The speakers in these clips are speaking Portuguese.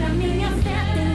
a minha fé. tem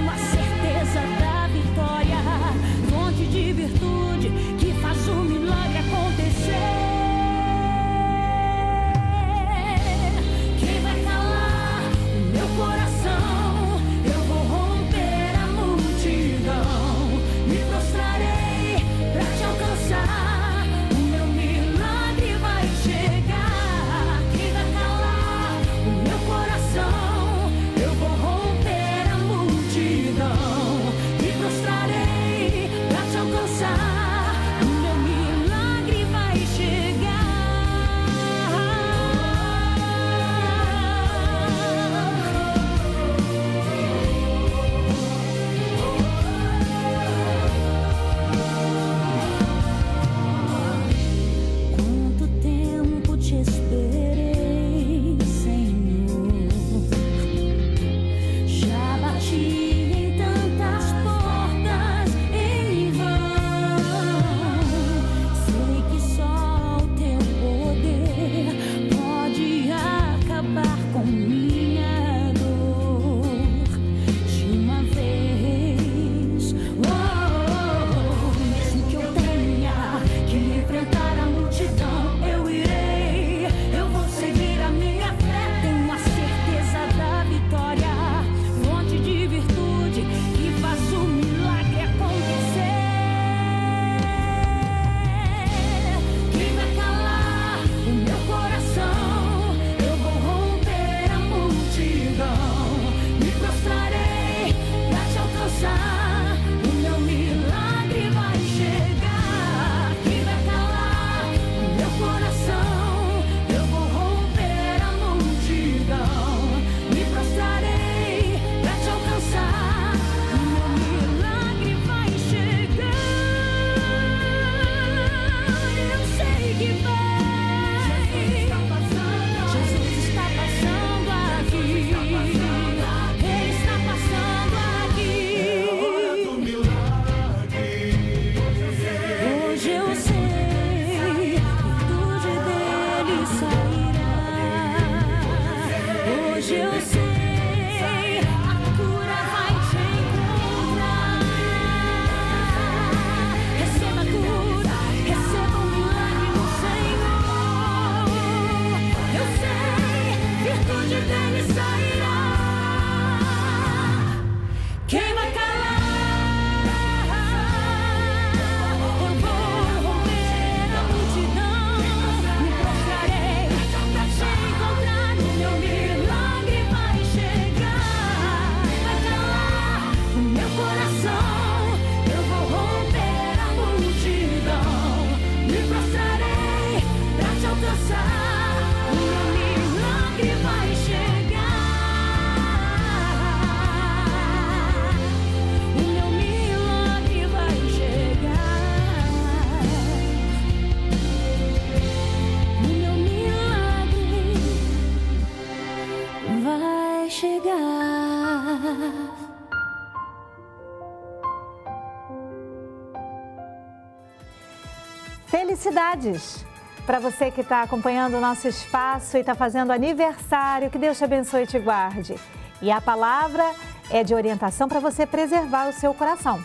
Felicidades! Para você que está acompanhando o nosso espaço e está fazendo aniversário, que Deus te abençoe e te guarde. E a palavra é de orientação para você preservar o seu coração.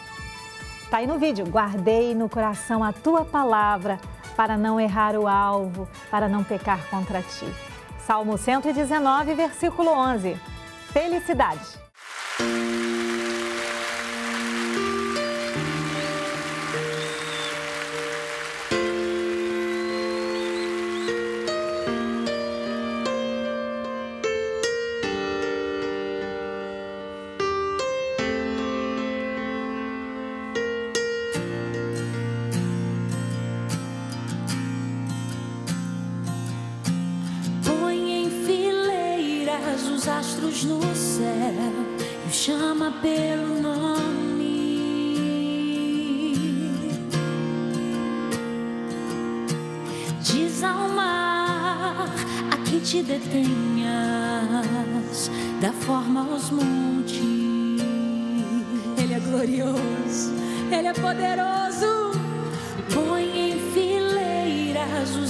Está aí no vídeo. Guardei no coração a tua palavra para não errar o alvo, para não pecar contra ti. Salmo 119, versículo 11. Felicidades!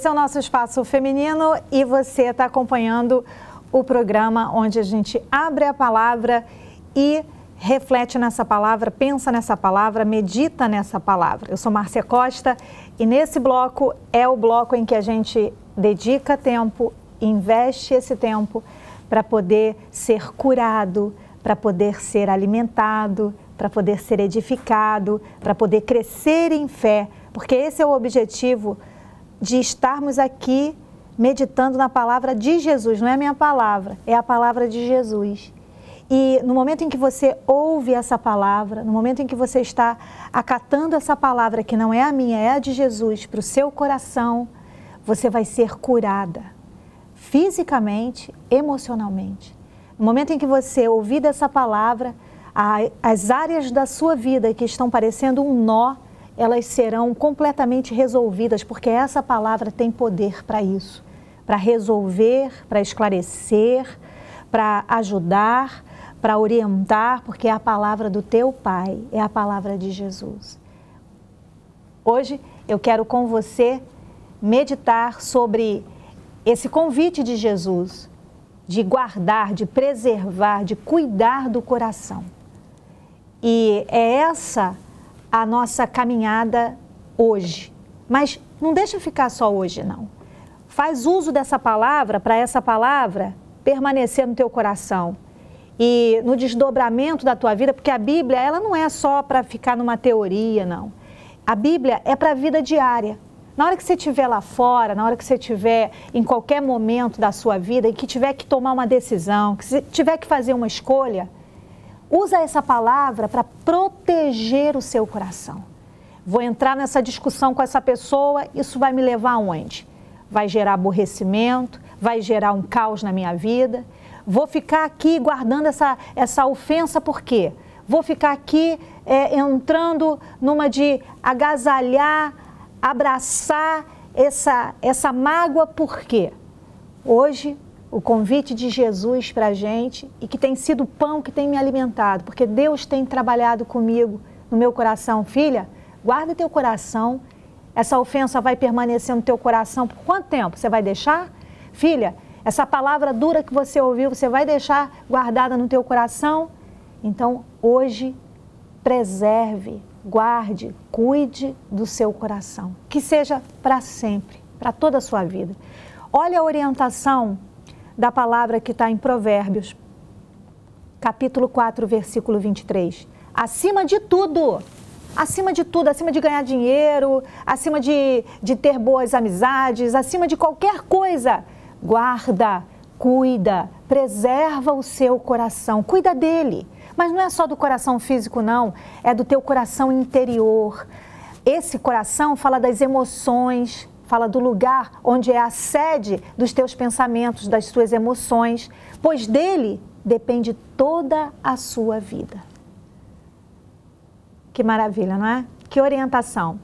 Esse é o nosso espaço feminino e você está acompanhando o programa onde a gente abre a palavra e reflete nessa palavra, pensa nessa palavra, medita nessa palavra. Eu sou Márcia Costa e nesse bloco é o bloco em que a gente dedica tempo investe esse tempo para poder ser curado, para poder ser alimentado, para poder ser edificado, para poder crescer em fé, porque esse é o objetivo de estarmos aqui meditando na palavra de Jesus, não é a minha palavra, é a palavra de Jesus. E no momento em que você ouve essa palavra, no momento em que você está acatando essa palavra que não é a minha, é a de Jesus, para o seu coração, você vai ser curada fisicamente, emocionalmente. No momento em que você ouvir essa palavra, as áreas da sua vida que estão parecendo um nó, elas serão completamente resolvidas, porque essa palavra tem poder para isso para resolver, para esclarecer, para ajudar, para orientar, porque é a palavra do teu Pai, é a palavra de Jesus. Hoje eu quero com você meditar sobre esse convite de Jesus de guardar, de preservar, de cuidar do coração. E é essa a nossa caminhada hoje. Mas não deixa ficar só hoje, não. Faz uso dessa palavra para essa palavra permanecer no teu coração e no desdobramento da tua vida, porque a Bíblia ela não é só para ficar numa teoria, não. A Bíblia é para a vida diária. Na hora que você estiver lá fora, na hora que você estiver em qualquer momento da sua vida e que tiver que tomar uma decisão, que tiver que fazer uma escolha, usa essa palavra para proteger o seu coração. Vou entrar nessa discussão com essa pessoa, isso vai me levar aonde? Vai gerar aborrecimento, vai gerar um caos na minha vida. Vou ficar aqui guardando essa, essa ofensa por quê? Vou ficar aqui é, entrando numa de agasalhar abraçar essa, essa mágoa, por quê? Hoje, o convite de Jesus para a gente e que tem sido o pão que tem me alimentado, porque Deus tem trabalhado comigo no meu coração. Filha, guarda teu coração, essa ofensa vai permanecer no teu coração por quanto tempo? Você vai deixar? Filha, essa palavra dura que você ouviu, você vai deixar guardada no teu coração? Então, hoje, preserve guarde, cuide do seu coração, que seja para sempre, para toda a sua vida. Olha a orientação da palavra que está em Provérbios, capítulo 4, versículo 23. Acima de tudo, acima de tudo, acima de ganhar dinheiro, acima de, de ter boas amizades, acima de qualquer coisa, guarda, cuida, preserva o seu coração, cuida dele mas não é só do coração físico, não, é do teu coração interior. Esse coração fala das emoções, fala do lugar onde é a sede dos teus pensamentos, das tuas emoções, pois dele depende toda a sua vida. Que maravilha, não é? Que orientação.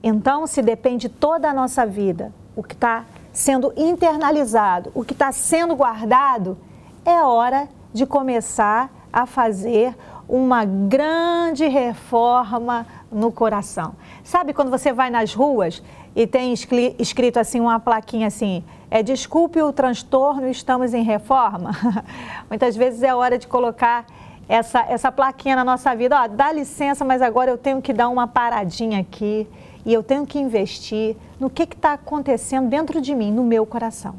Então, se depende toda a nossa vida, o que está sendo internalizado, o que está sendo guardado, é hora de começar a fazer uma grande reforma no coração. Sabe quando você vai nas ruas e tem escrito assim uma plaquinha assim, é desculpe o transtorno, estamos em reforma? Muitas vezes é hora de colocar essa, essa plaquinha na nossa vida, ó, dá licença, mas agora eu tenho que dar uma paradinha aqui e eu tenho que investir no que está acontecendo dentro de mim, no meu coração.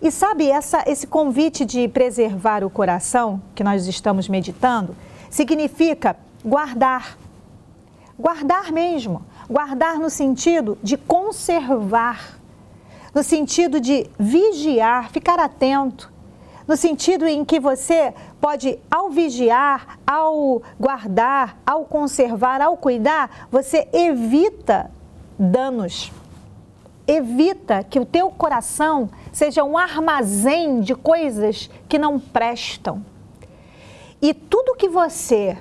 E sabe, essa, esse convite de preservar o coração, que nós estamos meditando, significa guardar. Guardar mesmo. Guardar no sentido de conservar, no sentido de vigiar, ficar atento, no sentido em que você pode, ao vigiar, ao guardar, ao conservar, ao cuidar, você evita danos evita que o teu coração seja um armazém de coisas que não prestam. E tudo que você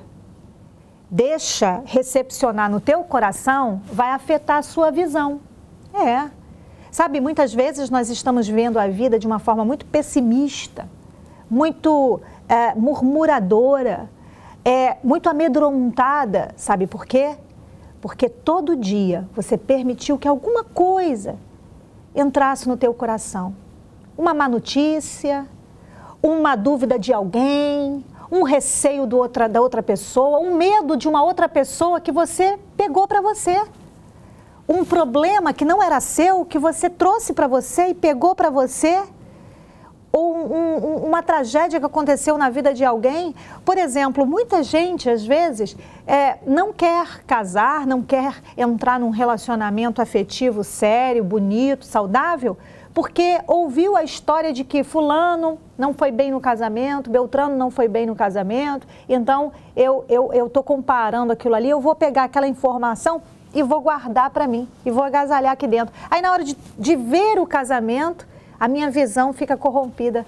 deixa recepcionar no teu coração vai afetar a sua visão. É. Sabe, muitas vezes nós estamos vendo a vida de uma forma muito pessimista, muito é, murmuradora, é, muito amedrontada. Sabe por quê? porque todo dia você permitiu que alguma coisa entrasse no teu coração. Uma má notícia, uma dúvida de alguém, um receio do outra, da outra pessoa, um medo de uma outra pessoa que você pegou para você. um problema que não era seu, que você trouxe para você e pegou para você? Ou um, um, uma tragédia que aconteceu na vida de alguém? Por exemplo, muita gente, às vezes, é, não quer casar, não quer entrar num relacionamento afetivo sério, bonito, saudável, porque ouviu a história de que fulano não foi bem no casamento, Beltrano não foi bem no casamento, então eu eu, eu comparando aquilo ali, eu vou pegar aquela informação e vou guardar para mim e vou agasalhar aqui dentro. Aí na hora de, de ver o casamento, a minha visão fica corrompida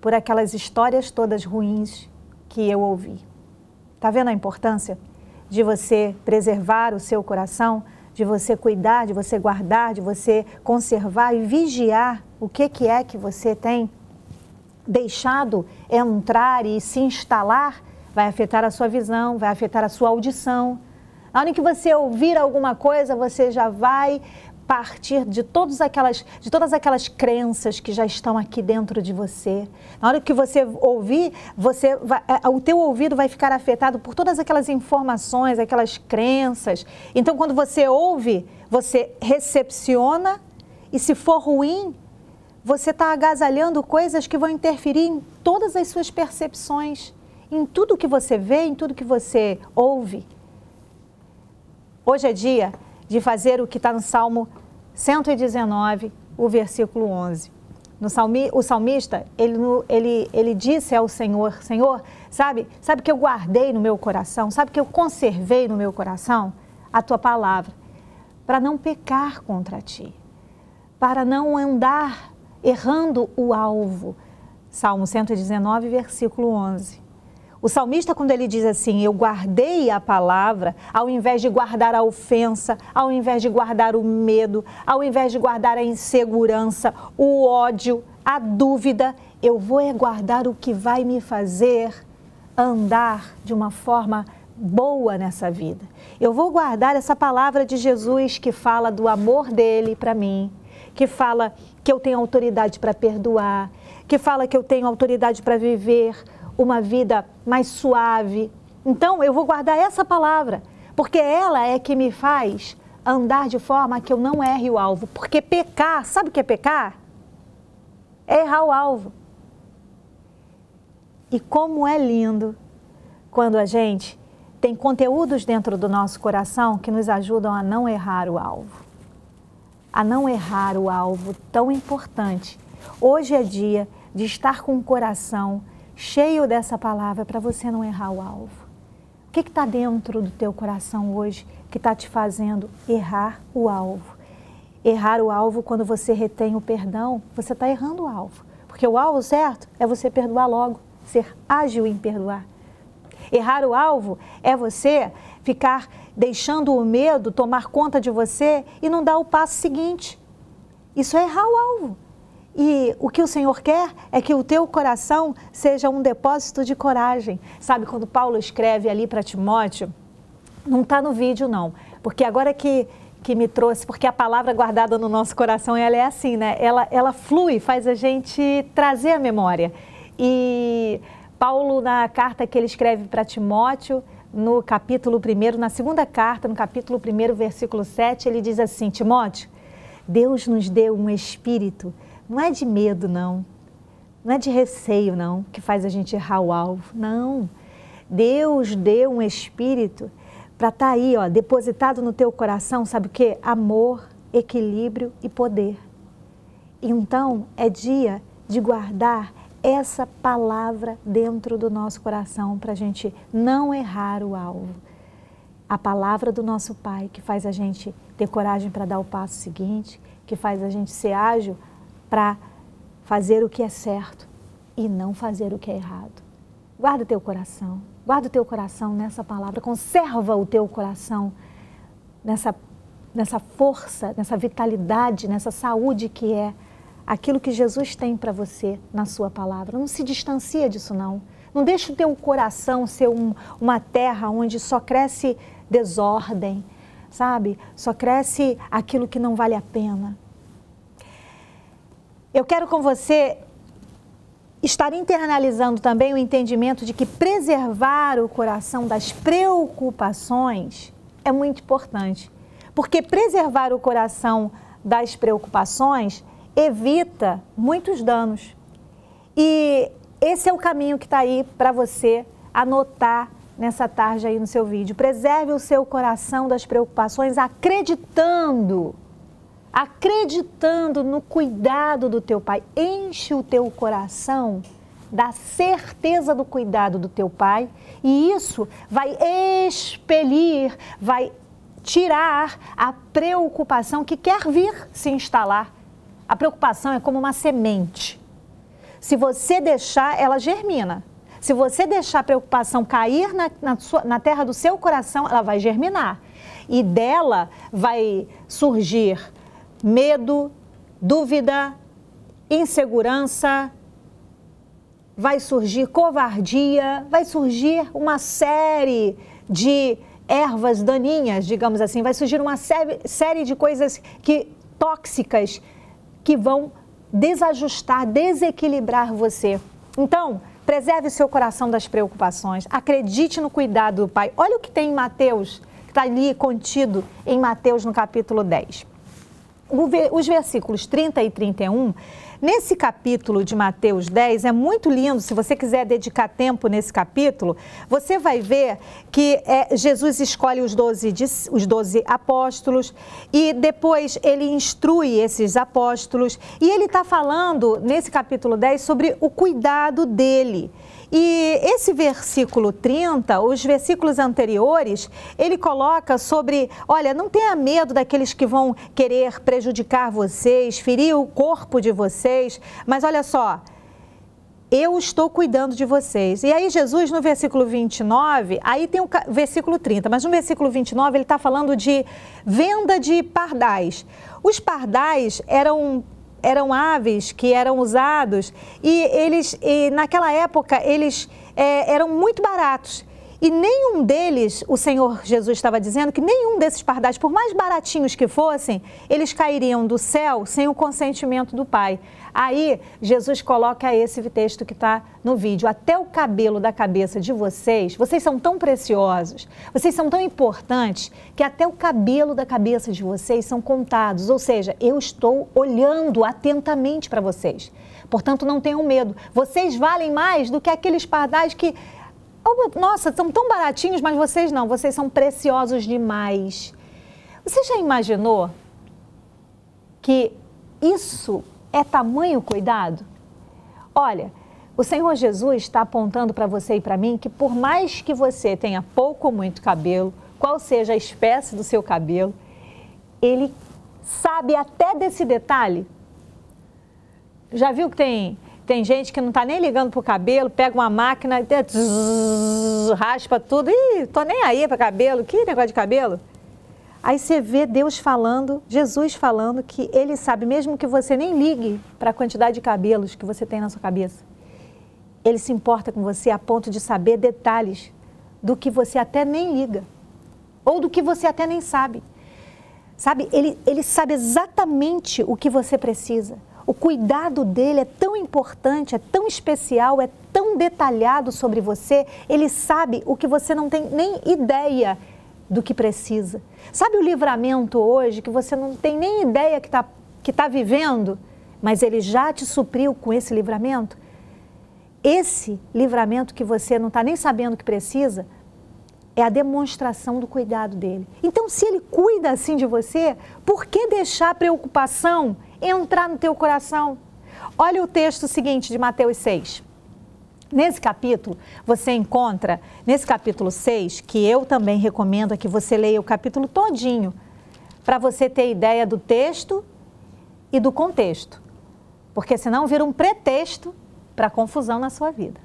por aquelas histórias todas ruins que eu ouvi. Tá vendo a importância de você preservar o seu coração, de você cuidar, de você guardar, de você conservar e vigiar o que, que é que você tem deixado entrar e se instalar? Vai afetar a sua visão, vai afetar a sua audição na hora que você ouvir alguma coisa, você já vai partir de, todas aquelas, de todas aquelas crenças que já estão aqui dentro de você. Na hora que você ouvir, você vai, é, o teu ouvido vai ficar afetado por todas aquelas informações, aquelas crenças. Então, quando você ouve, você recepciona e se for ruim, você está agasalhando coisas que vão interferir em todas as suas percepções, em tudo que você vê, em tudo que você ouve. Hoje é dia de fazer o que está no Salmo 119, o versículo 11. No salmi, o salmista, ele, ele, ele disse ao Senhor, Senhor, sabe, sabe que eu guardei no meu coração, sabe que eu conservei no meu coração a tua palavra, para não pecar contra ti, para não andar errando o alvo. Salmo 119, versículo 11. O salmista, quando ele diz assim, eu guardei a palavra, ao invés de guardar a ofensa, ao invés de guardar o medo, ao invés de guardar a insegurança, o ódio, a dúvida, eu vou é guardar o que vai me fazer andar de uma forma boa nessa vida. Eu vou guardar essa palavra de Jesus que fala do amor dele para mim, que fala que eu tenho autoridade para perdoar, que fala que eu tenho autoridade para viver uma vida mais suave. Então, eu vou guardar essa palavra, porque ela é que me faz andar de forma que eu não erre o alvo. Porque pecar, sabe o que é pecar? É errar o alvo. E como é lindo quando a gente tem conteúdos dentro do nosso coração que nos ajudam a não errar o alvo. A não errar o alvo tão importante. Hoje é dia de estar com o coração cheio dessa palavra para você não errar o alvo. O que está dentro do teu coração hoje que está te fazendo errar o alvo? Errar o alvo quando você retém o perdão, você está errando o alvo. Porque o alvo certo é você perdoar logo, ser ágil em perdoar. Errar o alvo é você ficar deixando o medo tomar conta de você e não dar o passo seguinte. Isso é errar o alvo. E o que o Senhor quer é que o teu coração seja um depósito de coragem. Sabe, quando Paulo escreve ali para Timóteo, não está no vídeo não, porque agora que, que me trouxe, porque a palavra guardada no nosso coração, ela é assim, né? Ela, ela flui, faz a gente trazer a memória. E Paulo, na carta que ele escreve para Timóteo, no capítulo 1, na segunda carta, no capítulo 1, versículo 7, ele diz assim, Timóteo, Deus nos deu um espírito não é de medo, não. Não é de receio, não, que faz a gente errar o alvo. Não. Deus deu um espírito para estar tá aí, ó, depositado no teu coração, sabe o que? Amor, equilíbrio e poder. Então, é dia de guardar essa palavra dentro do nosso coração para a gente não errar o alvo. A palavra do nosso Pai que faz a gente ter coragem para dar o passo seguinte, que faz a gente ser ágil para fazer o que é certo e não fazer o que é errado. Guarda o teu coração, guarda o teu coração nessa palavra, conserva o teu coração nessa, nessa força, nessa vitalidade, nessa saúde que é aquilo que Jesus tem para você na sua palavra. Não se distancia disso não. Não deixe o teu coração ser um, uma terra onde só cresce desordem, sabe? Só cresce aquilo que não vale a pena. Eu quero com você estar internalizando também o entendimento de que preservar o coração das preocupações é muito importante. Porque preservar o coração das preocupações evita muitos danos. E esse é o caminho que está aí para você anotar nessa tarde aí no seu vídeo. Preserve o seu coração das preocupações acreditando, acreditando no cuidado do teu pai. Enche o teu coração da certeza do cuidado do teu pai e isso vai expelir, vai tirar a preocupação que quer vir se instalar. A preocupação é como uma semente. Se você deixar, ela germina. Se você deixar a preocupação cair na, na, sua, na terra do seu coração, ela vai germinar. E dela vai surgir medo, dúvida, insegurança, vai surgir covardia, vai surgir uma série de ervas daninhas, digamos assim, vai surgir uma série de coisas que tóxicas que vão desajustar, desequilibrar você. Então, Preserve seu coração das preocupações. Acredite no cuidado do Pai. Olha o que tem em Mateus, que está ali contido em Mateus no capítulo 10. Os versículos 30 e 31 Nesse capítulo de Mateus 10, é muito lindo, se você quiser dedicar tempo nesse capítulo, você vai ver que é, Jesus escolhe os 12, os 12 apóstolos e depois ele instrui esses apóstolos e ele está falando nesse capítulo 10 sobre o cuidado dele. E esse versículo 30, os versículos anteriores, ele coloca sobre: olha, não tenha medo daqueles que vão querer prejudicar vocês, ferir o corpo de vocês, mas olha só, eu estou cuidando de vocês. E aí, Jesus, no versículo 29, aí tem o versículo 30, mas no versículo 29 ele está falando de venda de pardais. Os pardais eram eram aves que eram usados e eles, e naquela época, eles é, eram muito baratos. E nenhum deles, o Senhor Jesus estava dizendo que nenhum desses pardais, por mais baratinhos que fossem, eles cairiam do céu sem o consentimento do Pai. Aí Jesus coloca esse texto que está no vídeo. Até o cabelo da cabeça de vocês, vocês são tão preciosos, vocês são tão importantes, que até o cabelo da cabeça de vocês são contados. Ou seja, eu estou olhando atentamente para vocês. Portanto, não tenham medo. Vocês valem mais do que aqueles pardais que Oh, nossa, são tão baratinhos, mas vocês não, vocês são preciosos demais. Você já imaginou que isso é tamanho cuidado? Olha, o Senhor Jesus está apontando para você e para mim que por mais que você tenha pouco ou muito cabelo, qual seja a espécie do seu cabelo, Ele sabe até desse detalhe. Já viu que tem tem gente que não está nem ligando para o cabelo, pega uma máquina, zzz, raspa tudo. Ih, tô nem aí para cabelo, que negócio de cabelo. Aí você vê Deus falando, Jesus falando que Ele sabe, mesmo que você nem ligue para a quantidade de cabelos que você tem na sua cabeça, Ele se importa com você a ponto de saber detalhes do que você até nem liga, ou do que você até nem sabe. Sabe, Ele, ele sabe exatamente o que você precisa. O cuidado dele é tão importante, é tão especial, é tão detalhado sobre você. Ele sabe o que você não tem nem ideia do que precisa. Sabe o livramento hoje que você não tem nem ideia que está que tá vivendo, mas ele já te supriu com esse livramento? Esse livramento que você não está nem sabendo que precisa é a demonstração do cuidado dele. Então, se ele cuida assim de você, por que deixar a preocupação entrar no teu coração. Olha o texto seguinte de Mateus 6. Nesse capítulo, você encontra, nesse capítulo 6, que eu também recomendo que você leia o capítulo todinho, para você ter ideia do texto e do contexto. Porque senão vira um pretexto para confusão na sua vida.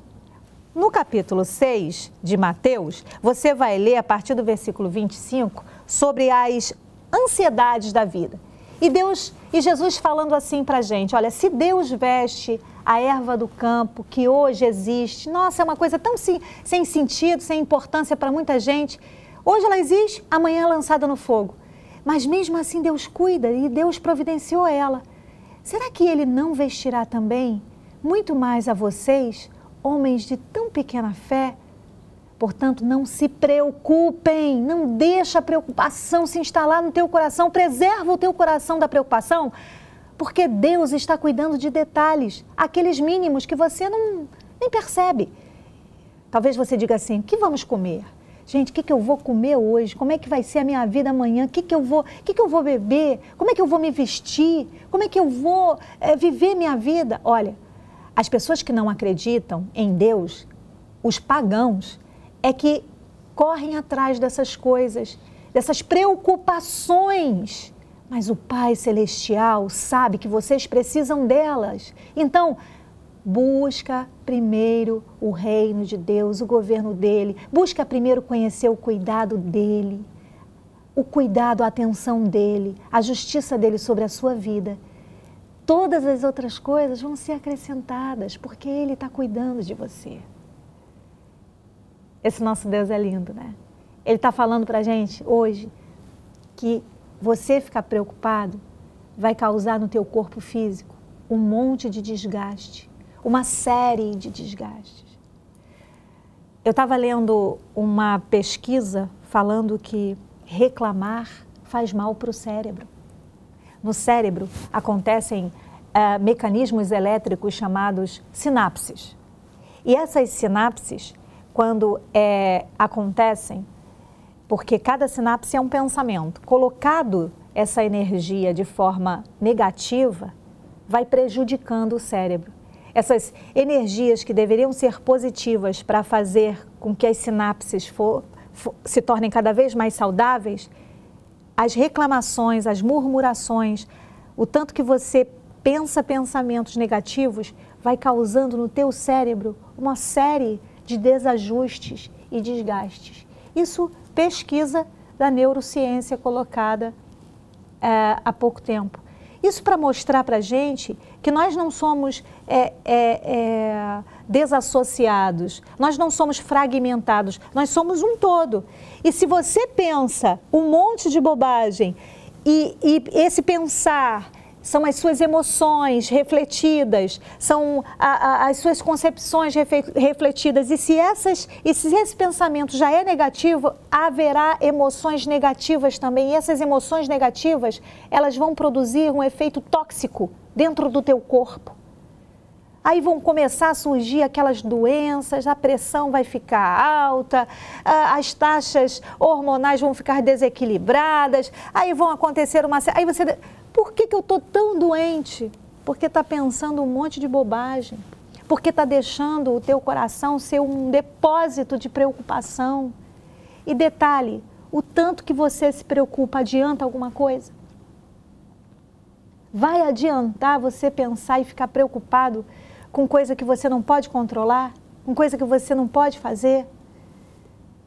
No capítulo 6 de Mateus, você vai ler a partir do versículo 25 sobre as ansiedades da vida. E Deus e Jesus falando assim para a gente: olha, se Deus veste a erva do campo que hoje existe, nossa, é uma coisa tão sem, sem sentido, sem importância para muita gente. Hoje ela existe, amanhã é lançada no fogo. Mas mesmo assim Deus cuida e Deus providenciou ela. Será que Ele não vestirá também muito mais a vocês, homens de tão pequena fé? Portanto, não se preocupem, não deixa a preocupação se instalar no teu coração, preserva o teu coração da preocupação, porque Deus está cuidando de detalhes, aqueles mínimos que você não nem percebe. Talvez você diga assim: "O que vamos comer?" Gente, o que, que eu vou comer hoje? Como é que vai ser a minha vida amanhã? O que, que, eu, vou, que, que eu vou beber? Como é que eu vou me vestir? Como é que eu vou é, viver minha vida? Olha, as pessoas que não acreditam em Deus, os pagãos, é que correm atrás dessas coisas, dessas preocupações. Mas o Pai Celestial sabe que vocês precisam delas. Então, busca primeiro o reino de Deus, o governo dele. Busca primeiro conhecer o cuidado dele, o cuidado, a atenção dele, a justiça dele sobre a sua vida. Todas as outras coisas vão ser acrescentadas, porque ele está cuidando de você. Esse nosso Deus é lindo, né? Ele está falando para a gente hoje que você ficar preocupado vai causar no teu corpo físico um monte de desgaste, uma série de desgastes. Eu estava lendo uma pesquisa falando que reclamar faz mal para o cérebro. No cérebro acontecem uh, mecanismos elétricos chamados sinapses. E essas sinapses quando é, acontecem, porque cada sinapse é um pensamento. Colocado essa energia de forma negativa, vai prejudicando o cérebro. Essas energias que deveriam ser positivas para fazer com que as sinapses for, for, se tornem cada vez mais saudáveis, as reclamações, as murmurações, o tanto que você pensa pensamentos negativos, vai causando no teu cérebro uma série de de desajustes e desgastes. Isso pesquisa da neurociência colocada é, há pouco tempo. Isso para mostrar para a gente que nós não somos é, é, é, desassociados, nós não somos fragmentados, nós somos um todo. E se você pensa um monte de bobagem e, e esse pensar são as suas emoções refletidas, são a, a, as suas concepções refletidas. E se, essas, e se esse pensamento já é negativo, haverá emoções negativas também. E essas emoções negativas, elas vão produzir um efeito tóxico dentro do teu corpo. Aí vão começar a surgir aquelas doenças, a pressão vai ficar alta, as taxas hormonais vão ficar desequilibradas, aí vão acontecer uma. Aí você por que, que eu estou tão doente? Porque está pensando um monte de bobagem. Porque está deixando o teu coração ser um depósito de preocupação. E detalhe, o tanto que você se preocupa adianta alguma coisa? Vai adiantar você pensar e ficar preocupado com coisa que você não pode controlar? Com coisa que você não pode fazer?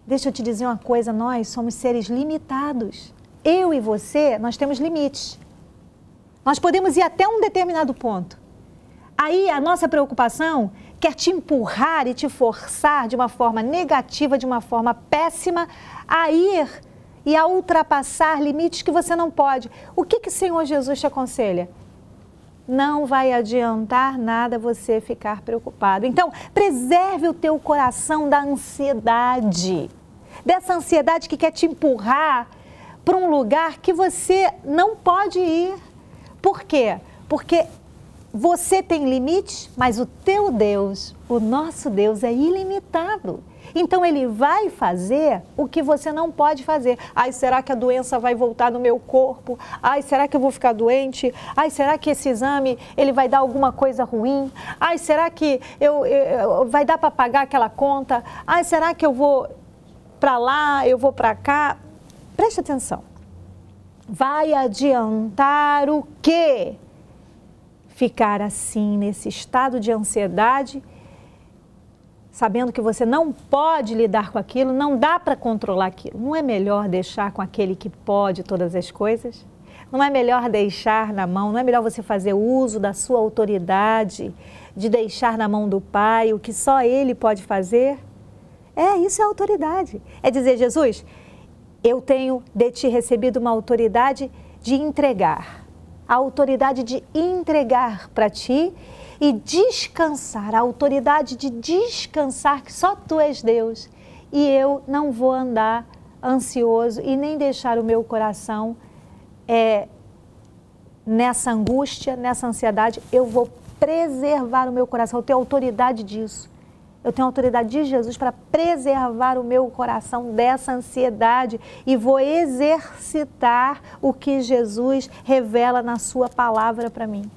Deixa eu te dizer uma coisa, nós somos seres limitados. Eu e você, nós temos limites. Nós podemos ir até um determinado ponto. Aí a nossa preocupação quer te empurrar e te forçar de uma forma negativa, de uma forma péssima, a ir e a ultrapassar limites que você não pode. O que, que o Senhor Jesus te aconselha? Não vai adiantar nada você ficar preocupado. Então, preserve o teu coração da ansiedade. Dessa ansiedade que quer te empurrar para um lugar que você não pode ir. Por quê? Porque você tem limites, mas o teu Deus, o nosso Deus, é ilimitado. Então ele vai fazer o que você não pode fazer. Ai, será que a doença vai voltar no meu corpo? Ai, será que eu vou ficar doente? Ai, será que esse exame ele vai dar alguma coisa ruim? Ai, será que eu, eu vai dar para pagar aquela conta? Ai, será que eu vou para lá, eu vou para cá? Preste atenção vai adiantar o quê? Ficar assim, nesse estado de ansiedade, sabendo que você não pode lidar com aquilo, não dá para controlar aquilo. Não é melhor deixar com aquele que pode todas as coisas? Não é melhor deixar na mão, não é melhor você fazer uso da sua autoridade, de deixar na mão do Pai o que só Ele pode fazer? É, isso é autoridade. É dizer, Jesus, eu tenho de ti recebido uma autoridade de entregar, a autoridade de entregar para ti e descansar, a autoridade de descansar, que só tu és Deus. e eu não vou andar ansioso e nem deixar o meu coração é, nessa angústia, nessa ansiedade. Eu vou preservar o meu coração, eu tenho autoridade disso. Eu tenho autoridade de Jesus para preservar o meu coração dessa ansiedade e vou exercitar o que Jesus revela na Sua palavra para mim.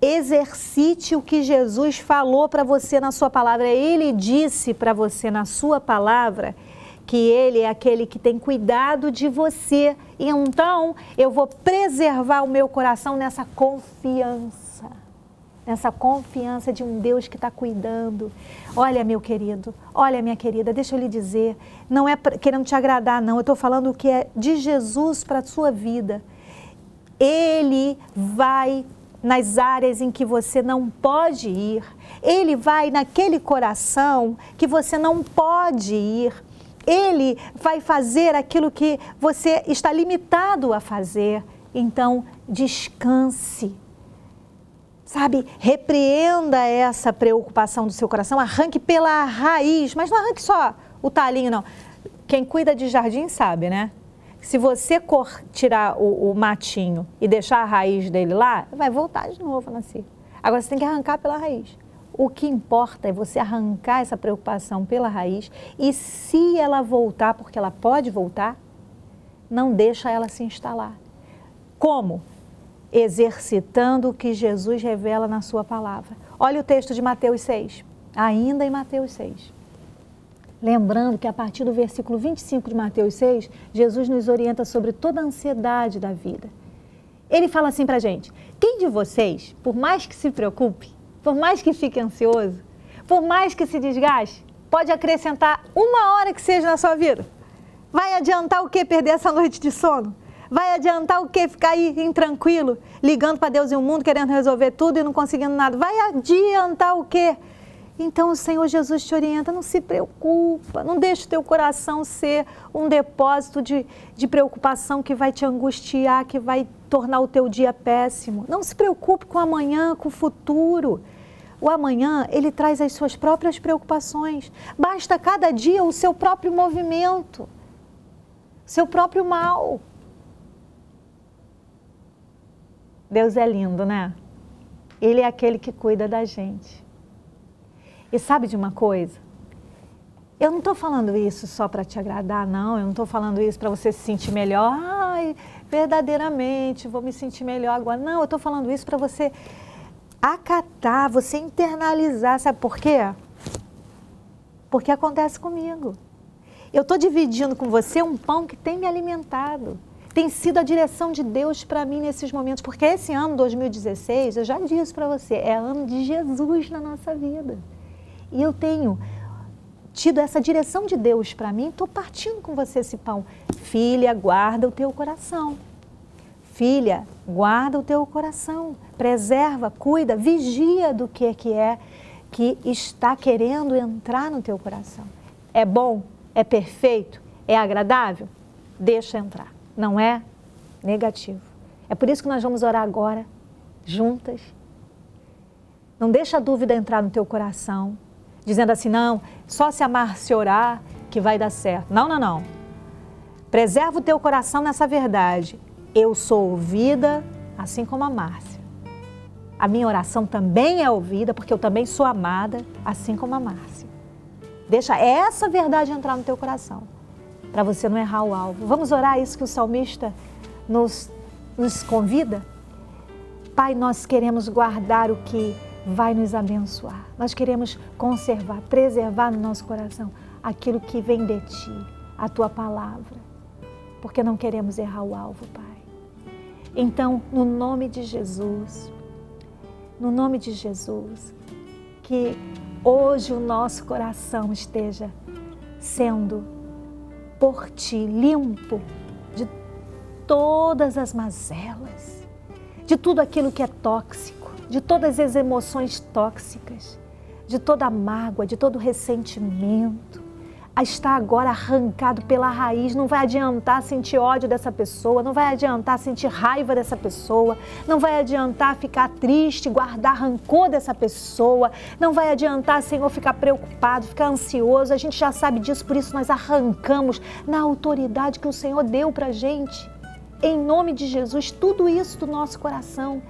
Exercite o que Jesus falou para você na Sua palavra. Ele disse para você na Sua palavra que Ele é aquele que tem cuidado de você. Então, eu vou preservar o meu coração nessa confiança nessa confiança de um Deus que está cuidando. Olha, meu querido, olha, minha querida, deixa eu lhe dizer, não é querendo te agradar, não, eu estou falando o que é de Jesus para a sua vida. Ele vai nas áreas em que você não pode ir, ele vai naquele coração que você não pode ir. Ele vai fazer aquilo que você está limitado a fazer. Então, descanse sabe, repreenda essa preocupação do seu coração, arranque pela raiz, mas não arranque só o talinho, não. Quem cuida de jardim sabe, né? Se você cor, tirar o, o, matinho e deixar a raiz dele lá, vai voltar de novo a nascer. Agora você tem que arrancar pela raiz. O que importa é você arrancar essa preocupação pela raiz e se ela voltar, porque ela pode voltar, não deixa ela se instalar. Como? Exercitando o que Jesus revela na sua palavra. Olha o texto de Mateus 6, ainda em Mateus 6. Lembrando que a partir do versículo 25 de Mateus 6, Jesus nos orienta sobre toda a ansiedade da vida. Ele fala assim para a gente: quem de vocês, por mais que se preocupe, por mais que fique ansioso, por mais que se desgaste, pode acrescentar uma hora que seja na sua vida? Vai adiantar o que perder essa noite de sono? Vai adiantar o quê? Ficar aí intranquilo, ligando para Deus e o mundo, querendo resolver tudo e não conseguindo nada. Vai adiantar o quê? Então o Senhor Jesus te orienta, não se preocupa, não deixe o teu coração ser um depósito de, de preocupação que vai te angustiar, que vai tornar o teu dia péssimo. Não se preocupe com o amanhã, com o futuro. O amanhã, ele traz as suas próprias preocupações. Basta cada dia o seu próprio movimento, seu próprio mal. Deus é lindo, né? Ele é aquele que cuida da gente. E sabe de uma coisa? Eu não estou falando isso só para te agradar, não. Eu não estou falando isso para você se sentir melhor. Ai, verdadeiramente, vou me sentir melhor agora. Não, eu estou falando isso para você acatar, você internalizar. Sabe por quê? Porque acontece comigo. Eu estou dividindo com você um pão que tem me alimentado tem sido a direção de Deus para mim nesses momentos, porque esse ano 2016, eu já disse para você, é ano de Jesus na nossa vida. E eu tenho tido essa direção de Deus para mim, estou partindo com você esse pão. Filha, guarda o teu coração. Filha, guarda o teu coração. Preserva, cuida, vigia do que é que é que está querendo entrar no teu coração. É bom? É perfeito? É agradável? Deixa entrar não é negativo. É por isso que nós vamos orar agora, juntas. Não deixa a dúvida entrar no teu coração, dizendo assim, não, só se amar se orar que vai dar certo. Não, não, não. Preserva o teu coração nessa verdade. Eu sou ouvida, assim como a Márcia. A minha oração também é ouvida, porque eu também sou amada, assim como a Márcia. Deixa essa verdade entrar no teu coração para você não errar o alvo. Vamos orar isso que o salmista nos, nos convida? Pai, nós queremos guardar o que vai nos abençoar. Nós queremos conservar, preservar no nosso coração aquilo que vem de Ti, a Tua palavra, porque não queremos errar o alvo, Pai. Então, no nome de Jesus, no nome de Jesus, que hoje o nosso coração esteja sendo por ti limpo de todas as mazelas, de tudo aquilo que é tóxico, de todas as emoções tóxicas, de toda a mágoa, de todo o ressentimento, está agora arrancado pela raiz. Não vai adiantar sentir ódio dessa pessoa, não vai adiantar sentir raiva dessa pessoa, não vai adiantar ficar triste, guardar rancor dessa pessoa, não vai adiantar, Senhor, ficar preocupado, ficar ansioso. A gente já sabe disso, por isso nós arrancamos na autoridade que o Senhor deu para gente. Em nome de Jesus, tudo isso do nosso coração.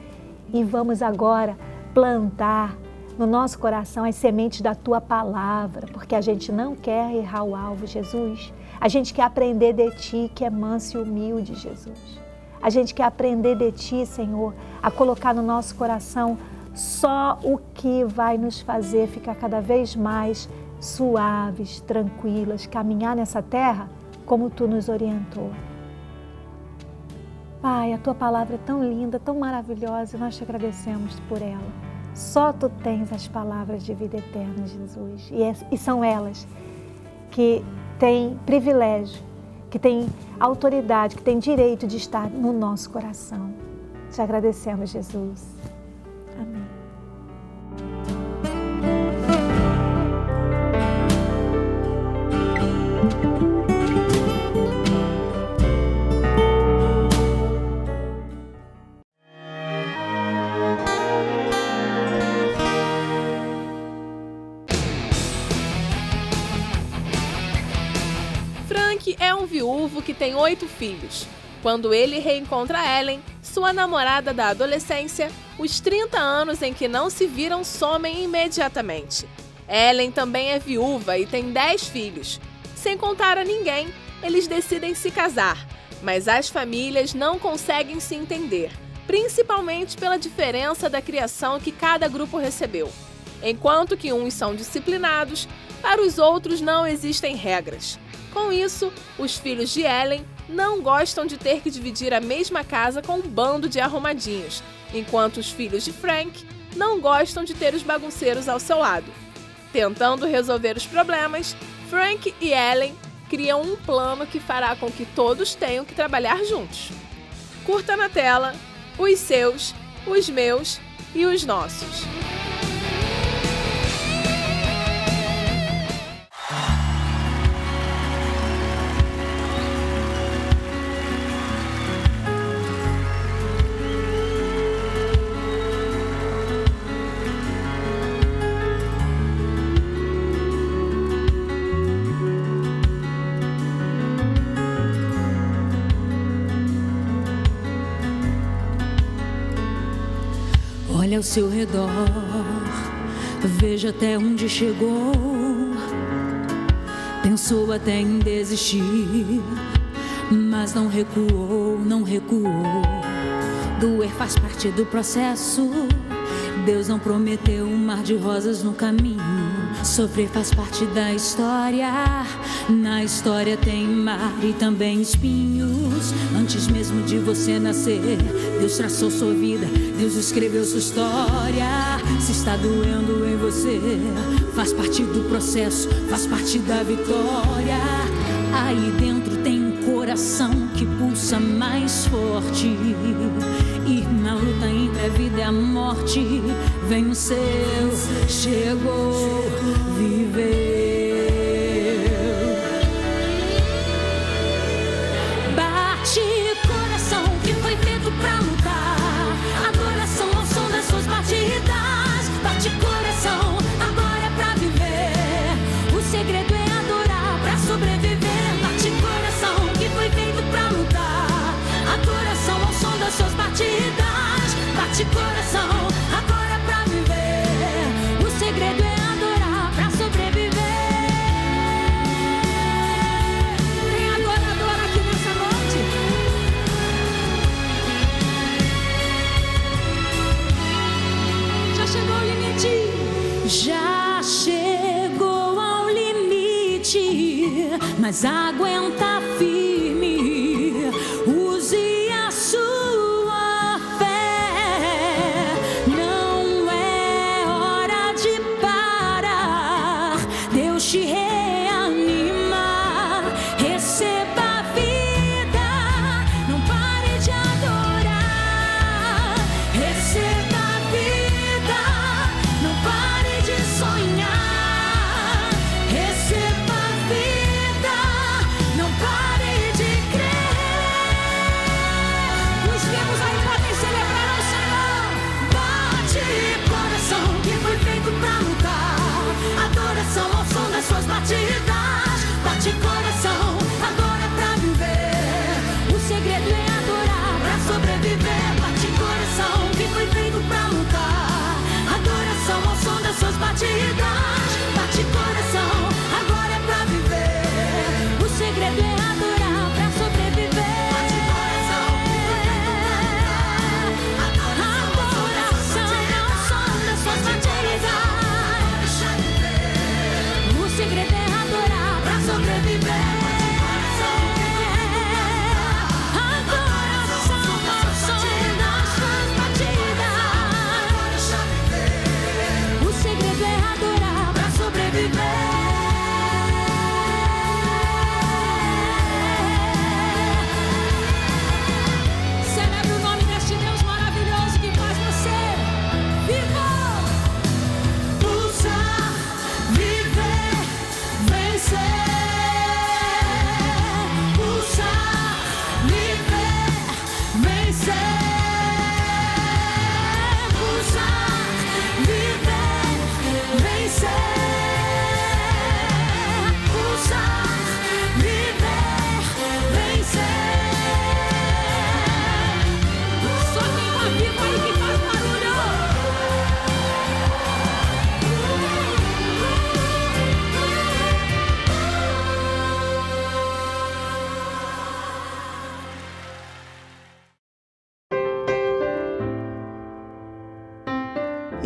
E vamos agora plantar no nosso coração as sementes da tua palavra, porque a gente não quer errar o alvo, Jesus. A gente quer aprender de ti, que é manso e humilde, Jesus. A gente quer aprender de ti, Senhor, a colocar no nosso coração só o que vai nos fazer ficar cada vez mais suaves, tranquilas, caminhar nessa terra como tu nos orientou. Pai, a tua palavra é tão linda, tão maravilhosa, e nós te agradecemos por ela. Só tu tens as palavras de vida eterna, Jesus. E, é, e são elas que têm privilégio, que têm autoridade, que têm direito de estar no nosso coração. Te agradecemos, Jesus. Tem oito filhos. Quando ele reencontra Ellen, sua namorada da adolescência, os 30 anos em que não se viram somem imediatamente. Ellen também é viúva e tem 10 filhos. Sem contar a ninguém, eles decidem se casar, mas as famílias não conseguem se entender, principalmente pela diferença da criação que cada grupo recebeu. Enquanto que uns são disciplinados, para os outros não existem regras. Com isso, os filhos de Ellen não gostam de ter que dividir a mesma casa com um bando de arrumadinhos, enquanto os filhos de Frank não gostam de ter os bagunceiros ao seu lado. Tentando resolver os problemas, Frank e Ellen criam um plano que fará com que todos tenham que trabalhar juntos. Curta na tela os seus, os meus e os nossos. Ao seu redor, veja até onde chegou. Pensou até em desistir, mas não recuou, não recuou. Doer faz parte do processo. Deus não prometeu um mar de rosas no caminho. Sofrer faz parte da história. Na história tem mar e também espinhos. Antes mesmo de você nascer, Deus traçou sua vida, Deus escreveu sua história. Se está doendo em você, faz parte do processo, faz parte da vitória. Aí dentro tem um coração que pulsa mais forte. E na luta entre a vida e a morte, vem o seu, chegou, viver.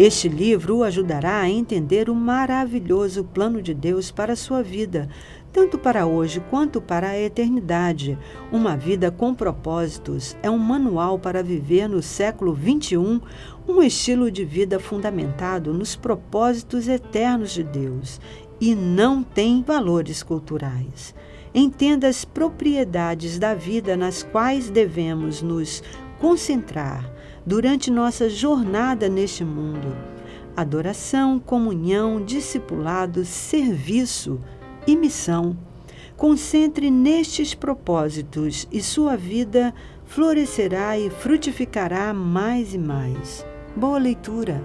Este livro o ajudará a entender o maravilhoso plano de Deus para a sua vida, tanto para hoje quanto para a eternidade. Uma vida com propósitos é um manual para viver no século 21, um estilo de vida fundamentado nos propósitos eternos de Deus e não tem valores culturais. Entenda as propriedades da vida nas quais devemos nos concentrar durante nossa jornada neste mundo. Adoração, comunhão, discipulado, serviço e missão. Concentre nestes propósitos e sua vida florescerá e frutificará mais e mais. Boa leitura!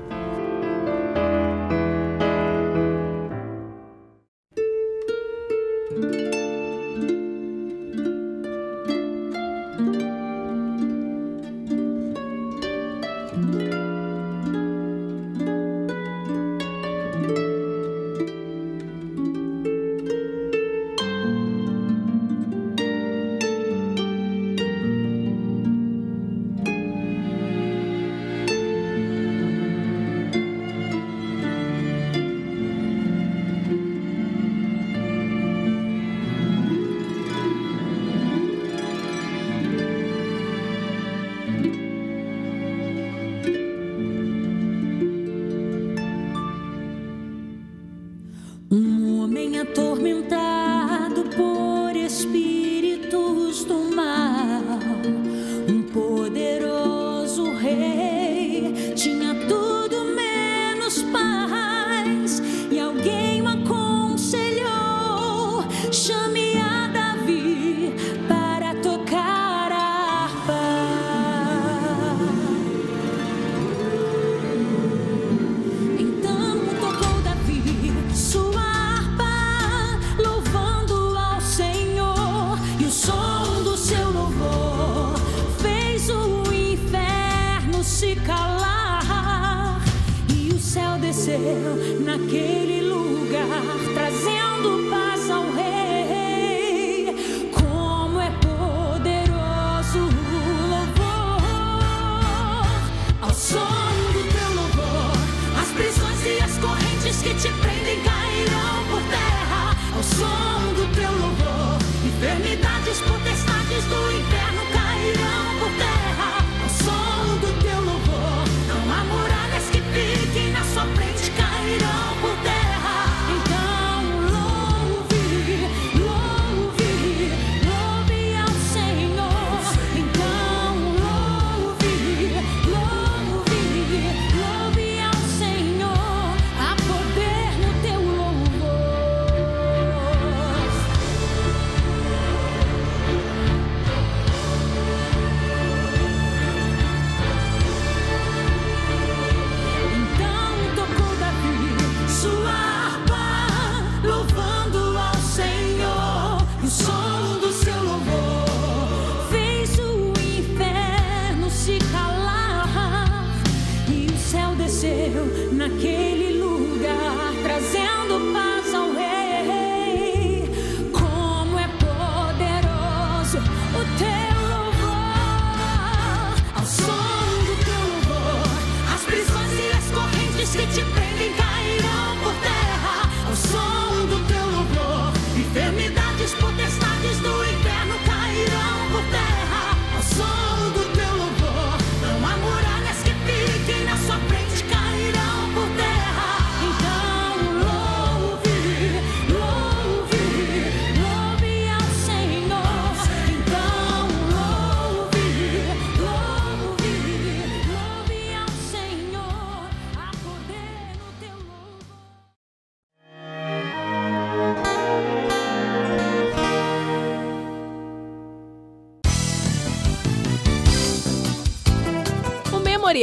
naquele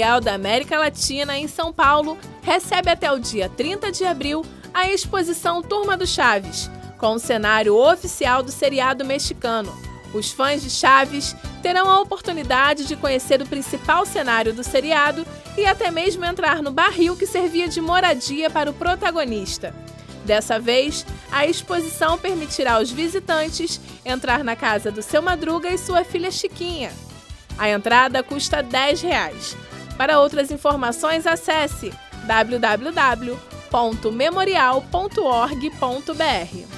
Memorial da América Latina, em São Paulo, recebe até o dia 30 de abril a exposição Turma do Chaves, com o cenário oficial do seriado mexicano. Os fãs de Chaves terão a oportunidade de conhecer o principal cenário do seriado e até mesmo entrar no barril que servia de moradia para o protagonista. Dessa vez, a exposição permitirá aos visitantes entrar na casa do seu Madruga e sua filha Chiquinha. A entrada custa 10 reais. Para outras informações, acesse www.memorial.org.br.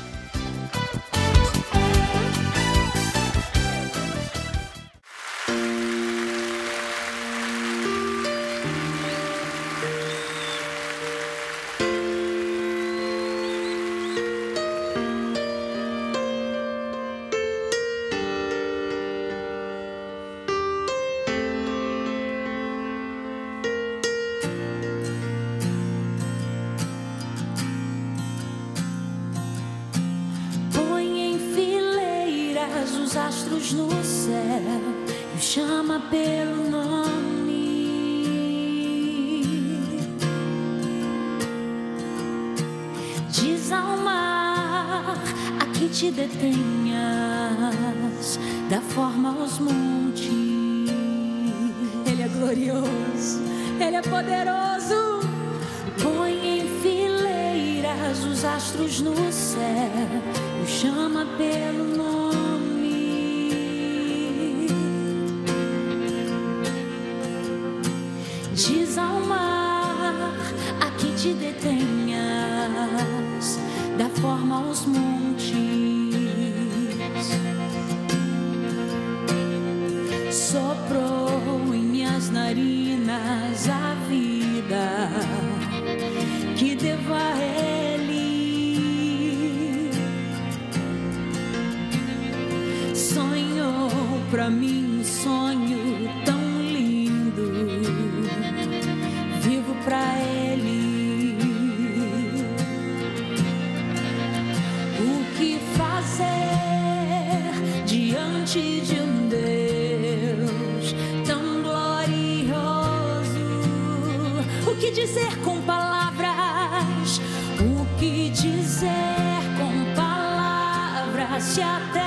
detenhas, da forma aos montes. Ele é glorioso, ele é poderoso. Põe em fileiras os astros no céu, o chama pelo nome. Te seja honra